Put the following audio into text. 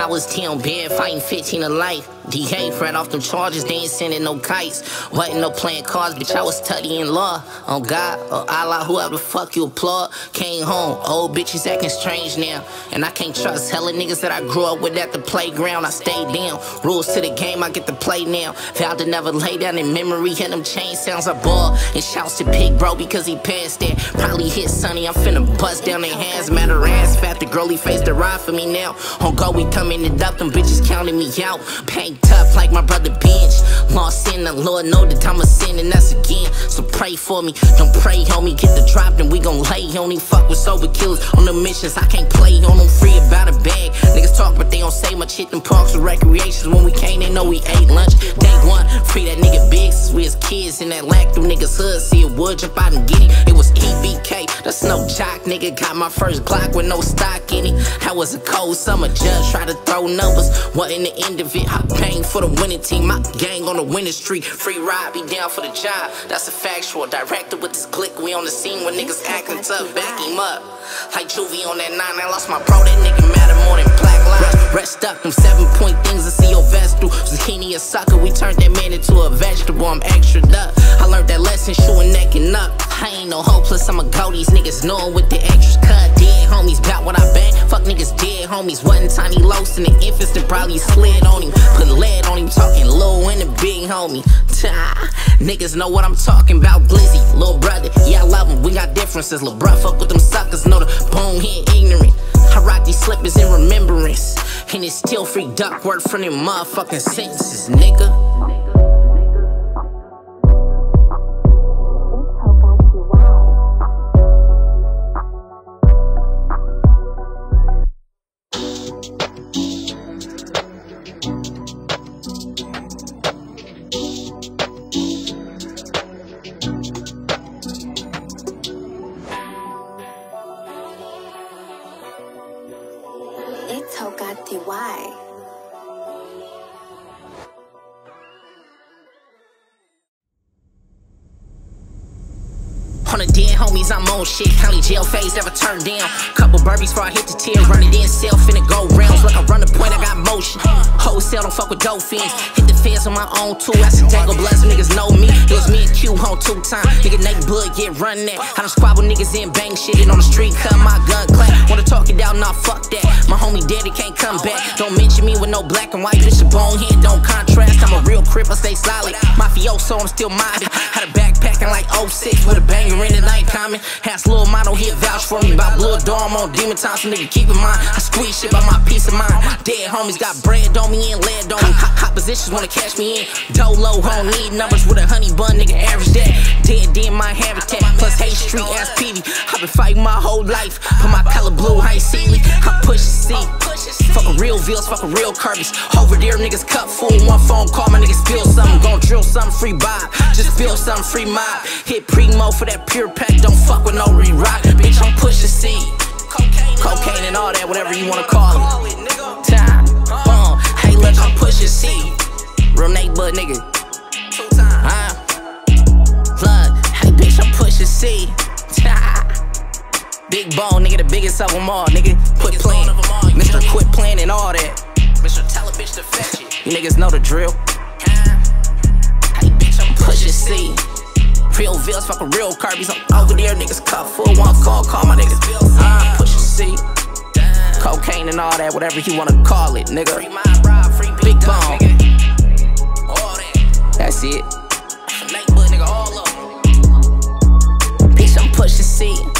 I was down bad, fighting 15 to life. DA ran off them charges, they ain't sending no kites. Wasn't no playing cards, bitch, I was studying law. On God or Allah, whoever the fuck you applaud. Came home, old bitches acting strange now. And I can't trust hella niggas that I grew up with at the playground. I stayed down. Rules to the game, I get to play now. Vowed to never lay down in memory, hear them chain sounds I ball. And shouts to Pig Bro because he passed that. Probably hit Sonny, I'm finna bust down their hands. Matter ass fat, the girly face to ride for me now. Oh, On go, we coming it up, them bitches counting me out. Paint tough like my brother Bench. Lost in the Lord know that I'm a sin and that's again. So pray for me, don't pray homie. Get the drop then we gon' lay on him. Fuck with sober killers on the missions. I can't play on them free about a bag. Niggas talk but they don't say much. Hit them parks or recreations. When we came, they know we ate lunch. Day one, free that nigga big we was kids in that lack. Them niggas hood, see a wood jump out and get it. It was EBK, that's no jock. Nigga got my first Glock with no stock in it. I was a cold summer judge, try to throw numbers. What in the end of it? I paying for the winning team. My gang on the winning streak. Free ride, be down for the job. That's a factual. Director with this click, we on the scene when niggas acting tough. Back him up. Like Juvie on that nine. I lost my bro, that nigga matter more than black lives. Rest up, them seven point things I see your vest through. Zucchini a sucker, we turned that man into a vegetable. I'm extra up. I learned that lesson, showing neck and up. I ain't no hopeless, I'ma go. These niggas knowin' with the extras cut. Homies, bout what I bang. Fuck niggas, dead homies. Wasn't tiny lows in the infants that probably slid on him. Put lead on him, talking low and the big homie. Ta. Niggas know what I'm talking about. Glizzy, little brother, yeah, I love him. We got differences. Lil' bruh, fuck with them suckers, know the bone bonehead ignorant. I rock these slippers in remembrance. And it's still free duck work from them motherfucking sentences, nigga. Why. On the dead homies, I'm on shit. County jail phase never turned down. Couple burpees before I hit the tier. Run it in, self finna go rounds. Like I run the point, I got motion. Wholesale, don't fuck with dope fiends. Hit the feds on my own too. I should tangle blood, some niggas know me. It was me and Q home two times. Nigga, naked blood, get run that. I done squabble niggas in bang shit. And on the street, cut my gun clap. Wanna I stay solid. Mafioso, I'm still mobbing. Had a backpacking like 06 with a banger in it, I ain't common. Has little model here vouch for me about Blue Dorm on Demon Time. So nigga, keep in mind, I squeeze shit by my peace of mind. Dead homies got bread on me and lead on me. Hot, hot positions wanna catch me in. Dolo, don't need numbers with a honey bun, nigga, average that. Dead, in my habitat. Plus, Hay Street, ass Peavy. i been fighting my whole life. Put my color blue, I ain't see me. I push the seat. Fuck a real Vils, fuck a real Kirby's. Over there, niggas cut full. One phone call, my niggas spill something. Gon' drill something, free bob. Just spill something, free mob. Hit primo for that pure pack. Don't fuck with no re-rock. Bitch, I'm pushing C. Cocaine and all that, whatever you wanna call it. Time, boom. Hey, look, I'm pushing C. Real neighborhood nigga. Huh? Look, hey, bitch, I'm pushing C. Big bone, nigga, the biggest of them all, nigga. Quit and all that. Mr. Tell a bitch to fetch it. You niggas know the drill. Hey, bitch, I'm pushing C. Real Vils, fuck a real Kirby's. I'm over there, niggas cut full. One call, call my niggas. Uh, push C. Cocaine and all that, whatever you wanna call it, nigga. Big bone. That's it. Bitch, I'm pushing C. Nigga. 40